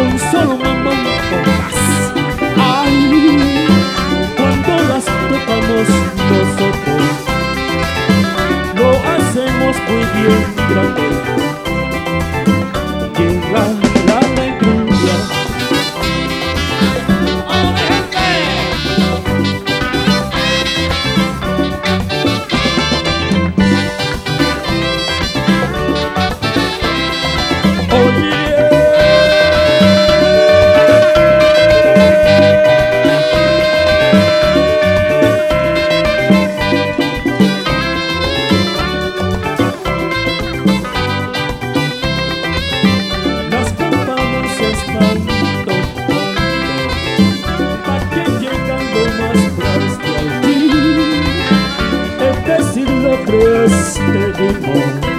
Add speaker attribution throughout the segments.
Speaker 1: Un solo mambo, un cuando las topamos todo se. Lo hacemos muy bien. Saturday morning.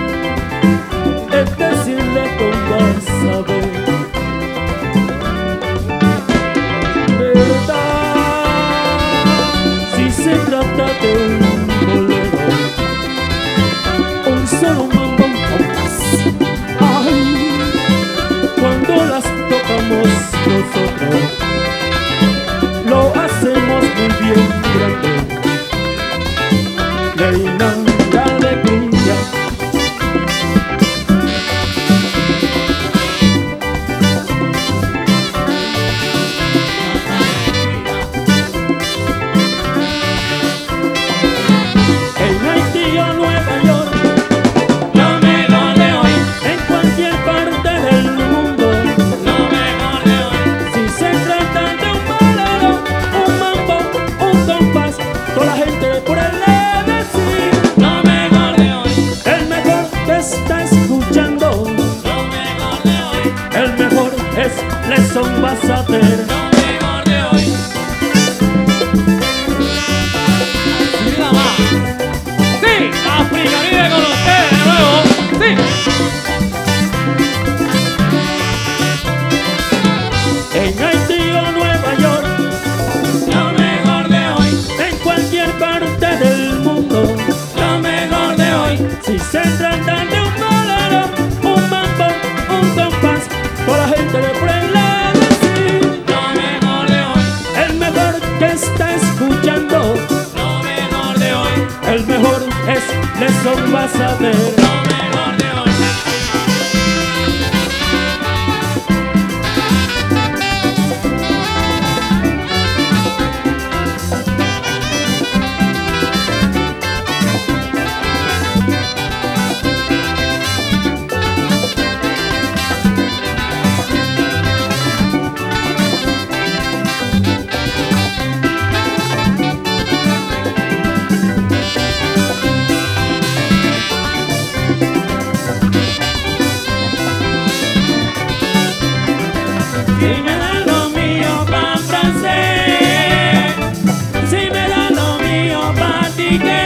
Speaker 1: corazón vas a tener.
Speaker 2: De hoy Sí, nada más. Sí, vive con nuevo. Sí. les son pasaderos. every day.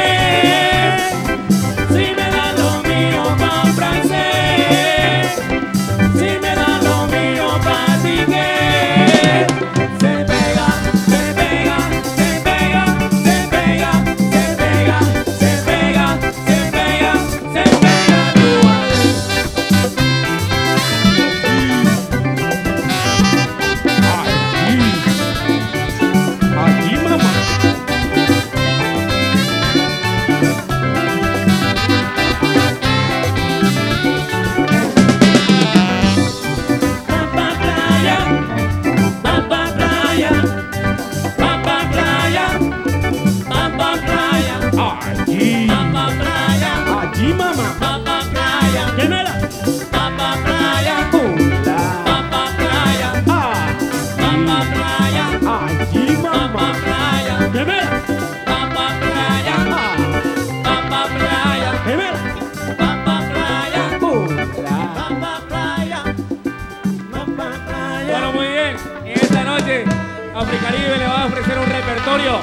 Speaker 2: Africaribe le va a ofrecer un repertorio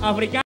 Speaker 2: africano.